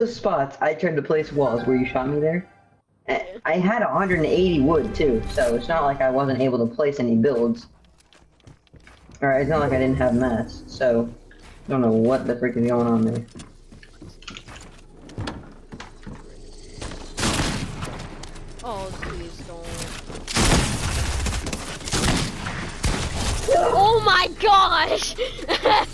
those spots I turned to place walls where you shot me there. Eh, I had 180 wood too, so it's not like I wasn't able to place any builds. All right, it's not like I didn't have mats, so I don't know what the freak is going on there. Oh, please don't. Oh my gosh!